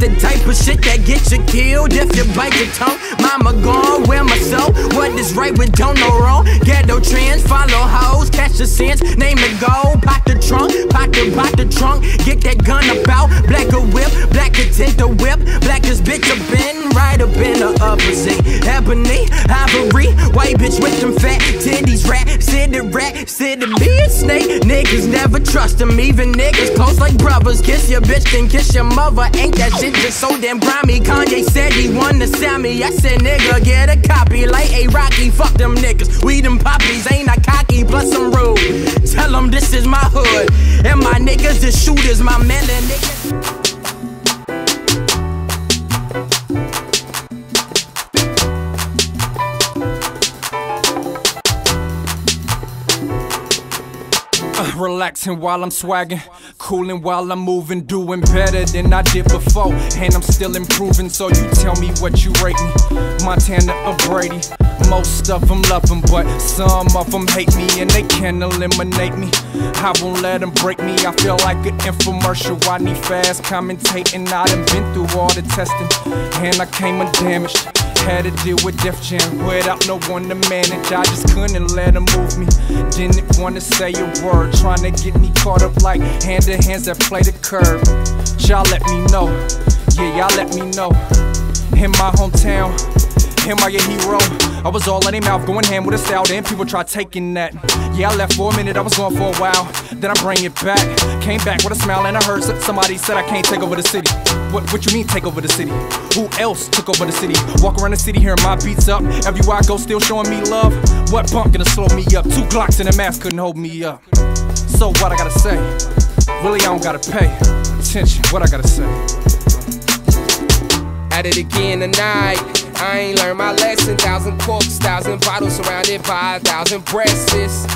the type of shit that gets you killed if you bite your tongue. Mama gone, where my soul? What is right with don't know wrong? Ghetto trends, follow hoes, catch the sense, name it go. Pop the trunk, pop the, trunk. Get that gun about, black a whip, black a tint the whip. Blackest bitch a been right up in the seat. Ebony, ivory, white bitch with them fat titties, rat, city rat, city be a snake. Niggas never trust them, even niggas close like brothers. Kiss your bitch, then kiss your mother. Ain't that shit just so damn grimy? Kanye said he wanna sell me. I said, nigga, get a copy. Like a Rocky, fuck them niggas. We them poppies, ain't I cocky, plus I'm rude. This is my hood. And my niggas, the shooters, my melon niggas. Uh, relaxing while I'm swagging, cooling while I'm moving, doing better than I did before, and I'm still improving. So you tell me what you rate me, Montana or Brady. Most of them love them, but some of them hate me and they can't eliminate me. I won't let them break me. I feel like an infomercial. I need fast commentating. I done been through all the testing, and I came undamaged. Had to deal with Def Jam without no one to manage. I just couldn't let them move me. Didn't wanna say a word, trying to get me caught up like hand to hands that play the curve. Y'all let me know, yeah, y'all let me know. In my hometown, am I a hero? I was all in their mouth, going ham with a style. Then people try taking that. Yeah, I left for a minute, I was gone for a while. Then I bring it back. Came back with a smile, and I heard somebody said I can't take over the city. What, what you mean take over the city? Who else took over the city? Walk around the city hearing my beats up. Everywhere I go, still showing me love. What punk gonna slow me up? Two Glocks in a mask couldn't hold me up. So what I gotta say? Really, I don't gotta pay attention. What I gotta say? At it again tonight. I ain't learned my lesson. Thousand corks, thousand bottles surrounded by a thousand breasts.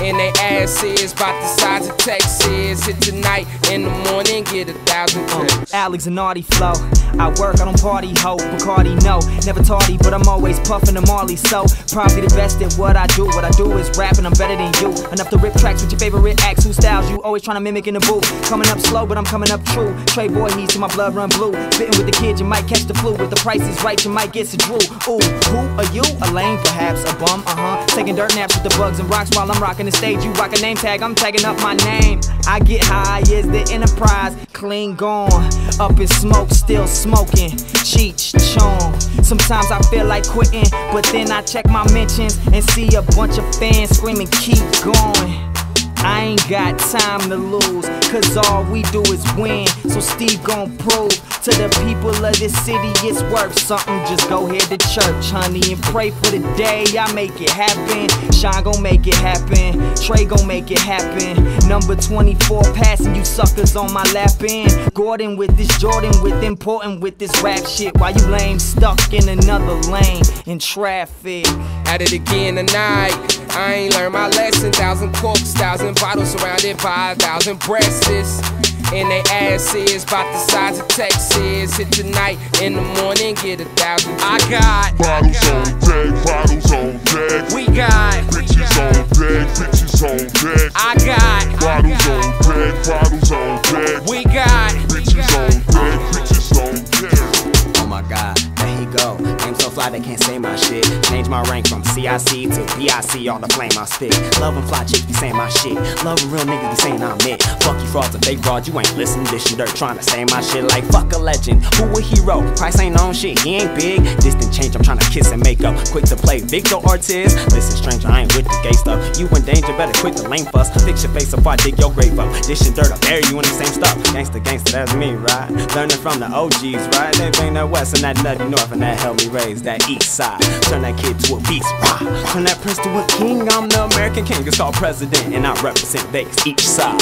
And they asses about the size of Texas. Hit tonight in the morning, get a thousand trips. Alex and naughty flow. I work, I don't party, ho. Bacardi, no. Never tardy, but I'm always puffing the Marley. So, probably the best at what I do. What I do is rap, and I'm better than you. Enough to rip tracks with your favorite acts. Who styles you always trying to mimic in the booth. Coming up slow, but I'm coming up true. Trey boy, he's to my blood run blue. Fitting with the kids, you might catch the flu. With the prices right, you might get some drool. Ooh, who are you? A lame, perhaps. A bum, uh huh. Taking dirt naps with the bugs and rocks while I'm rocking the stage. You rock a name tag, I'm tagging up my name. I get high as the enterprise. Clean gone. Up in smoke, still smoking. Cheech chong. Sometimes I feel like quitting, but then I check my mentions and see a bunch of fans screaming, keep going. I ain't got time to lose, cause all we do is win. So Steve gon' prove to the people of this city it's worth something. Just go head to church, honey, and pray for the day I make it happen. Sean gon' make it happen, Trey gon' make it happen. Number 24 passing you suckers on my lap end. Gordon with this Jordan with important with this rap shit. While you lame stuck in another lane in traffic. At it again tonight. I ain't learned my lesson. Thousand corks, thousand bottles surrounded by a thousand breasts. And they asses about the size of Texas. Hit tonight in the morning, get a thousand. I got Bottles on deck, bottles on deck. We got Bitches on deck, bitches on deck. I got Bottles on deck, bottles on deck. We got Bitches on deck, bitches on deck. Oh my god, there he go. Fly they can't say my shit. Change my rank from CIC to BIC, all the flame I spit. Loving fly chicks be saying my shit. Loving real niggas be saying I'm it. Fuck you frauds and fake broad, you ain't listen. Dishing dirt trying to say my shit like fuck a legend. Who a hero? Price ain't on shit, he ain't big. Distant change, I'm trying to kiss and make up. Quick to play Victor Ortiz. Listen, stranger, I ain't with the gay stuff. You in danger, better quit the lame fuss. Fix your face before I dig your grave up. Dishing dirt, I bury you in the same stuff. Gangsta, gangsta, that's me, right? Learning from the OGs, right? They bring that west and that nutty north, and that helped me raise that east side. Turn that kid to a beast, rah. Turn that prince to a king. I'm the American king, it's called president, and I represent Vegas, each side.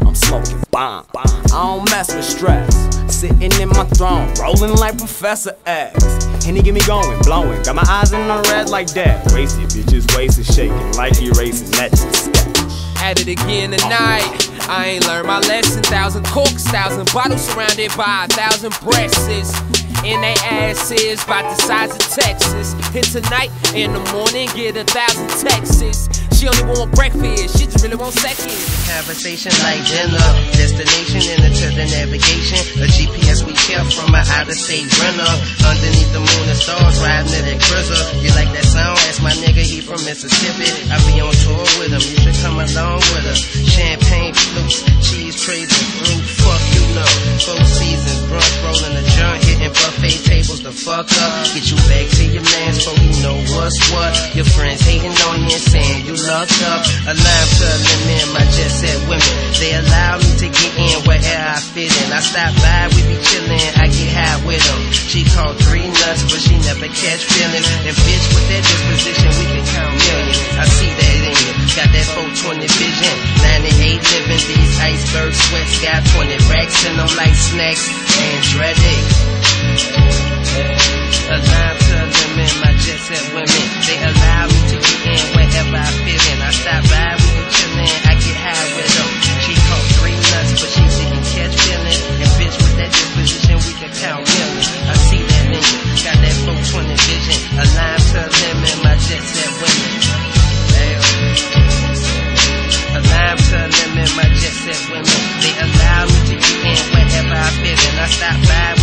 I'm smoking bomb. I don't mess with stress. Sitting in my throne, rolling like Professor X. And he get me going, blowing. Got my eyes in the red like that. Wasted bitches, wasted, shaking like erasing sketch. at it again tonight. I ain't learned my lesson. Thousand corks, thousand bottles surrounded by a thousand breasts. And they asses about the size of Texas. Hit tonight in the morning, get a thousand Texas. She only want breakfast, she just really want seconds. Conversation like dinner, destination and into the navigation. A GPS we kept from an out of state rental. Underneath the moon and stars, riding in that cruiser. You like that sound? Ask my nigga, he from Mississippi. I be on tour with him, you should come along with us. Champagne flutes, cheese trays and fruit. Fuck you know. Four seasons, brunch rolling a joint, hitting buffet tables the fuck up. Get you back to your man, so you know what's what. Your friends hating on you and saying you up. Alive to a limit, my jet set women. They allow me to get in wherever I fit in. I stop by, we be chillin', I get high with them. She called three nuts, but she never catch feelings. And bitch, with that disposition, we can count millions. I see that in you. Got that 420 vision. 98 living, these iceberg sweats. Got 20 racks in them like snacks. Alive to a limit, my jet set in. I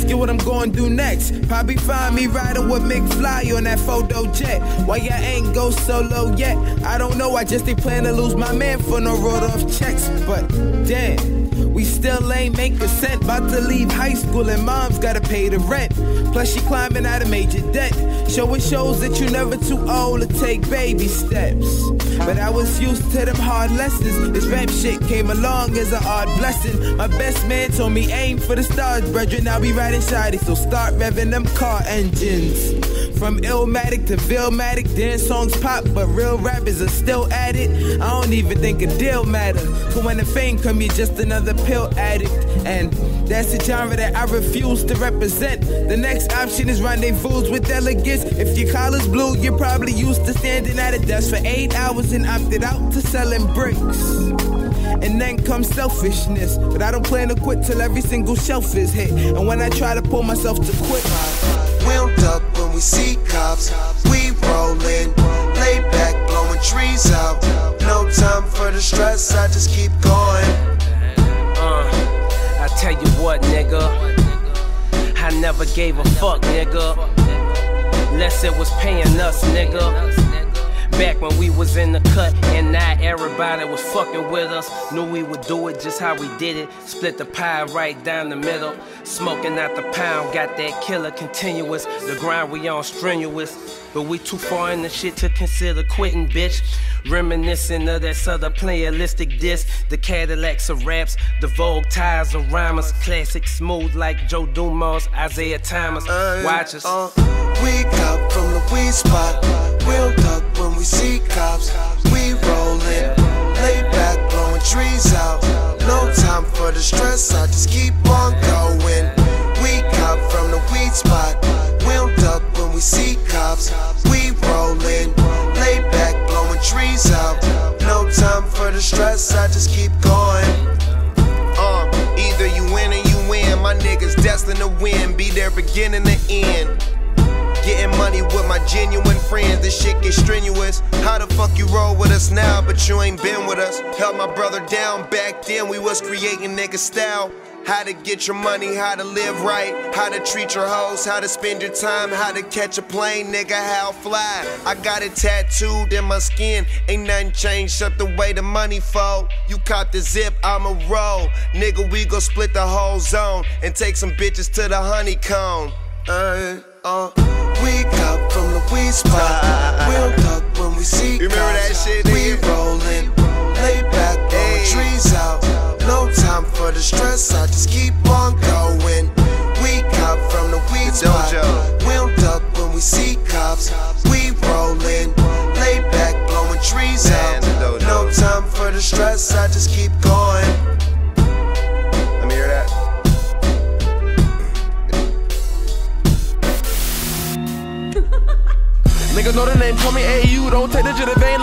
him asking what I'm gonna do next. Probably find me riding with McFly on that photo jet. Why y'all ain't go solo yet? I don't know, I just ain't plan to lose my man for no road off checks. But damn. We still ain't make a cent. About to leave high school and mom's gotta pay the rent. Plus she climbing out of major debt. Showing shows that you never too old to take baby steps. But I was used to them hard lessons. This rap shit came along as an odd blessing. My best man told me aim for the stars, brethren. I'll be inside it, so start revving them car engines. From Illmatic to Villmatic, dance songs pop, but real rappers are still at it. I don't even think a deal matter. But when the fame come, you're just another pill addict. And that's the genre that I refuse to represent. The next option is rendezvous with delegates. If your collar's blue, you're probably used to standing at a desk for eight hours and opted out to selling bricks. And then comes selfishness. But I don't plan to quit till every single shelf is hit. And when I try to pull myself to quit, We don't duck we see cops. We rollin', lay back, blowing trees out. No time for the stress, I just keep going. Uh, I tell you what, nigga. I never gave a fuck, nigga. Less it was paying us, nigga. Back when we was in the cut and not everybody was fucking with us. Knew we would do it just how we did it. Split the pie right down the middle. Smoking out the pound, got that killer continuous. The grind we on strenuous. But we too far in the shit to consider quitting, bitch. Reminiscing of that southern playalistic disc, The Cadillacs of raps, the Vogue ties of rhymers. Classic smooth like Joe Dumars, Isaiah Thomas. Watch us. Uh, we got weed spot. We'll duck when we see cops. We rollin', lay back, blowing trees out. No time for the stress, I just keep on going. We got from the weed spot. We'll duck when we see cops. We rollin', lay back, blowing trees out. No time for the stress, I just keep going. Uh, either you win or you win. My niggas destined to win, be there beginning to end. With my genuine friends, this shit get strenuous. How the fuck you roll with us now, but you ain't been with us? Held my brother down back then, we was creating nigga style. How to get your money, how to live right, how to treat your hoes, how to spend your time, how to catch a plane, nigga, how fly. I got it tattooed in my skin, ain't nothing changed except the way the money fall. You caught the zip, I'ma roll. Nigga, we gon' split the whole zone and take some bitches to the honeycomb. Uh, uh, we got from the weed spot. We'll duck when we see You remember that shit, We nigga? rollin', lay back, blowing trees out. No time for the stress, I just keep on going. We got from the weed spot. We'll duck when we see cops. We rollin', lay back,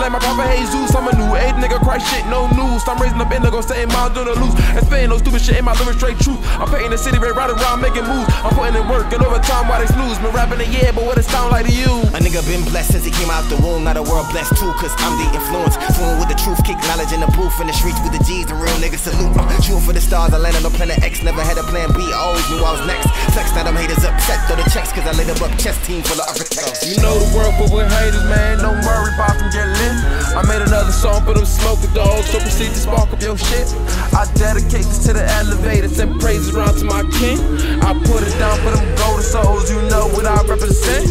like my papa Jesus. I'm a new age nigga, cry shit, no news. I'm raising up in the go staying miles on the loose. And spitting no stupid shit in my lyrics, straight truth. I'm painting the city red, riding around making moves. I'm putting in work and overtime while they snooze. Been rapping a year, but what it sound like to you? A nigga been blessed since he came out the womb. Not a world blessed too, cause I'm the influence. Fluent with the truth, kick knowledge in the booth. In the streets with the G's, the real niggas salute. Uh, shooting for the stars, I landed on planet X. Never had a plan B, always knew I was next. Flex, now them haters upset. Throw the checks, cause I laid up chess team full of architects. You know the world full with haters, man. Don't worry about them get lit. I made another song for them smoking dogs, so proceed to spark up your shit. I dedicate this to the elevators and praises around to my king. I put it down for them golden souls, you know what I represent.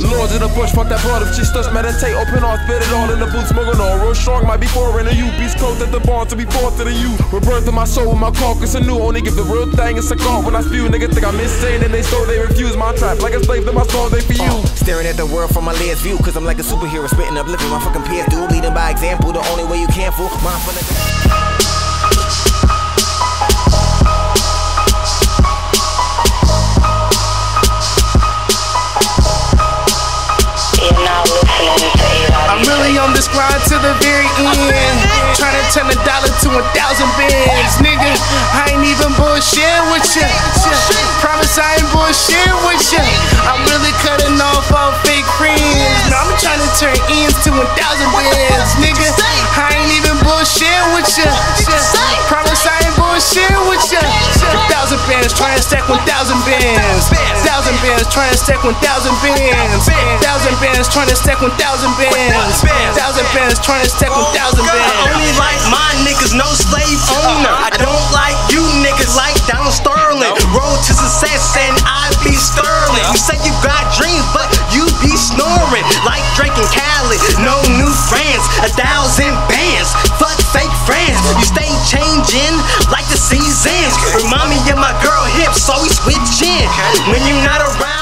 Lords of the bush, fuck that blood. If she starts meditate, open all, spit it all in the booth, smoking all. Real strong, might be foreign to you. Beast coat at the barn to be forth to the you. Rebirth of my soul with my carcass anew. Only give the real thing a cigar when I spew. Niggas think I'm insane and they stole, they refuse my trap. Like a slave to my soul, they for you. Uh, staring at the world from my last view, cause I'm like a superhero spitting up, living my fucking peers, dude. Leading by example, the only way you can fool. Mindful of this grind to the very end. Trying to turn a dollar to a thousand bands. Nigga, I ain't even bullshit with ya. Promise I ain't bullshit with ya. I'm really cutting off all fake friends. No, I'm trying to turn ends to a thousand bands. Nigga, I ain't even bullshit with ya. Promise I ain't bullshit with ya. A thousand bands, trying to stack one thousand bands. Thousand bands, trying to stack one thousand bands. Thousand bands, trying to stack one thousand bands. Thousand bands, trying to stack one thousand bands. I bands. only like my niggas, no slave owner. I don't like you niggas like Donald Sterling. Road to success and I be sterling. You say you got dreams, but you be snoring like Drake and Khaled. No new friends, a thousand bands. Like the seasons. Remind me of my girl hips, always switching. When you're not around.